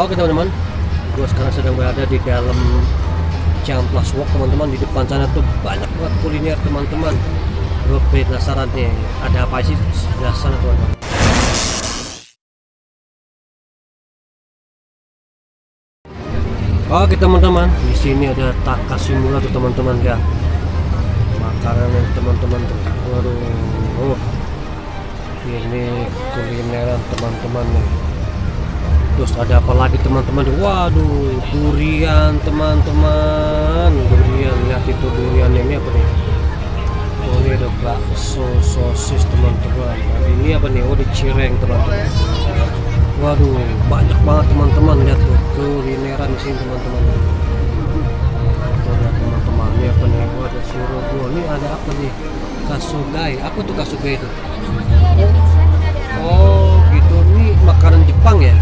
Oke teman-teman, gue sekarang sedang berada di dalam Ciamplas Walk teman-teman. Di depan sana tuh banyak banget kuliner teman-teman. Gue penasaran nih, ada apa sih di sebelah sana teman-teman. Oke teman-teman, di sini ada Takashimura tuh teman-teman ya. Makanan yang teman-teman tuh. Waduh. oh. Ini kulineran teman-teman nih. Terus ada apa lagi teman-teman? Waduh, durian teman-teman. Durian, lihat itu durian ini apa nih? Oh ini ada bakso sosis teman-teman. Nah, ini apa nih? Oh di cireng teman-teman. Waduh, banyak banget teman-teman lihat tuh kulineran di sini teman-teman. Teman-teman, ini apa nih? Oh, ada sirogo. Ini ada apa nih? Kasugai. Apa tuh kasugai itu? Oh, gitu. Ini makanan Jepang ya?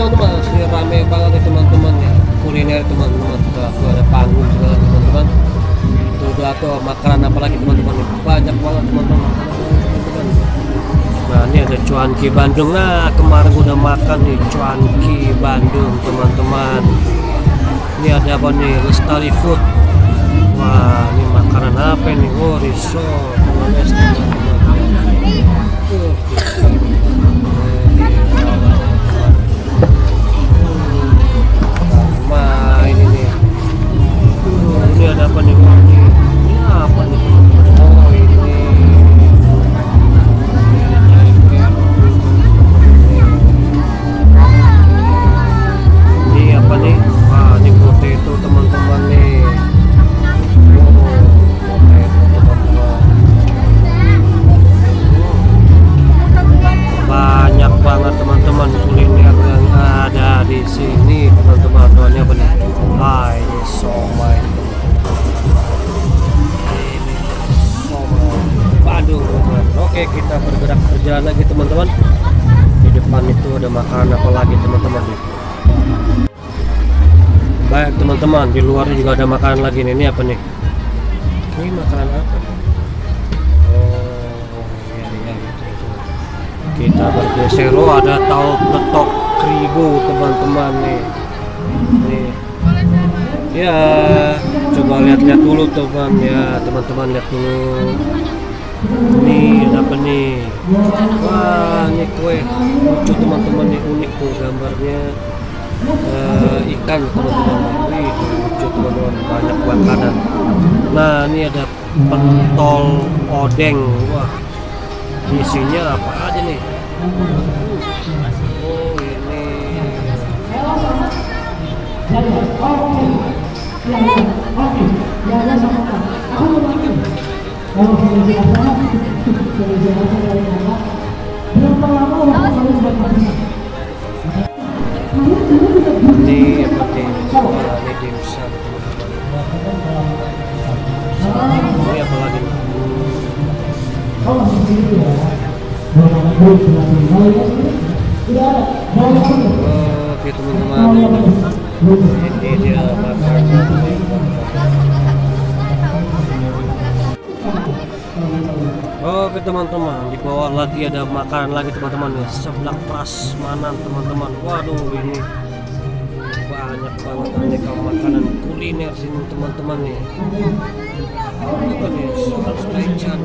Teman-teman, sini rame banget nih teman-teman ya kuliner teman-teman. Tuh, tuh ada panggung segala teman-teman. Tuh udah tuh makanan apa lagi teman-teman? Banyak banget teman-teman. teman-teman. Nah ini ada cuanki Bandung. Nah kemarin udah makan nih cuanki Bandung teman-teman. Ini ada apa nih? Lestari Food. Wah ini makanan apa nih? Oh risol. teman-teman. Berjalan lagi teman-teman. Di depan itu ada makanan apa lagi teman-teman? Baik teman-teman di luarnya juga ada makanan lagi nih. Ini apa nih? Ini makanan apa? Oh iya iya gitu kita bergeser. Oh ada tahu letok kribo teman-teman nih. Nih. Ya coba lihat-lihat dulu teman. Ya teman-teman lihat dulu nih apa nih? Wah ini kue. Lucu teman-teman nih unik tuh gambarnya. Eh, ikan teman-teman. Wih lucu teman-teman. Banyak makanan nah ini ada pentol odeng. Wah isinya apa aja nih? Oh ini ini apa nih Wah, ini dimsum teman-teman ini apa lagi nih Oke teman-teman. Ini dia Teman-teman di bawah lagi ada makanan lagi teman-teman. Nih seblak prasmanan teman-teman. Waduh ini banyak banget aneka makanan kuliner sini teman-teman nih. Apa nih? Soal spesial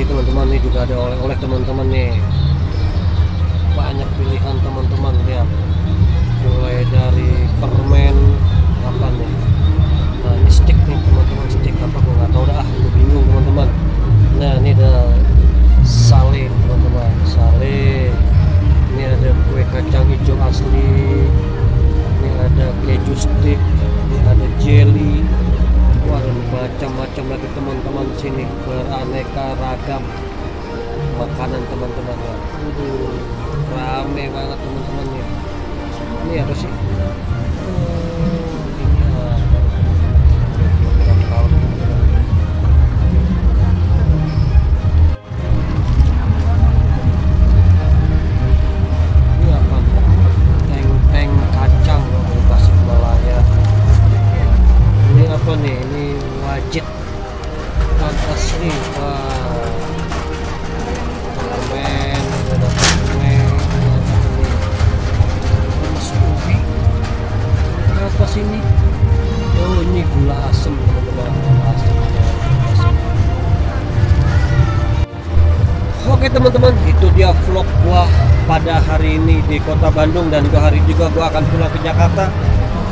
sih teman-teman nih juga ada oleh-oleh teman-teman nih. Banyak pilihan teman-teman lihat. mulai dari permen apa nih nah ini stick nih teman-teman stick apa gua nggak tahu dah gua bingung teman-teman macam-macam lagi teman-teman sini. Beraneka ragam makanan teman-teman. Ya Waduh, rame banget teman-teman ya ini apa sih apa sih ini oh ini gula asem teman-teman gula. Oke teman-teman, itu dia vlog gua pada hari ini di kota Bandung dan juga hari juga gua akan pulang ke Jakarta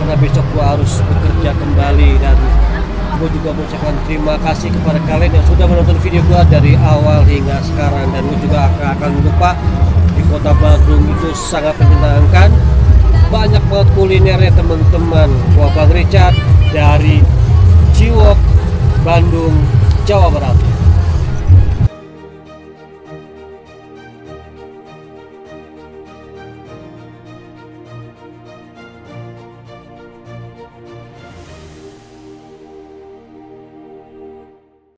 karena besok gua harus bekerja kembali dan gue juga mengucapkan terima kasih kepada kalian yang sudah menonton video gua dari awal hingga sekarang. Dan gue juga akan, akan lupa di kota Bandung itu sangat menyenangkan banyak banget kulinernya teman-teman. Gua Bang Richard dari Ciwok Bandung Jawa Barat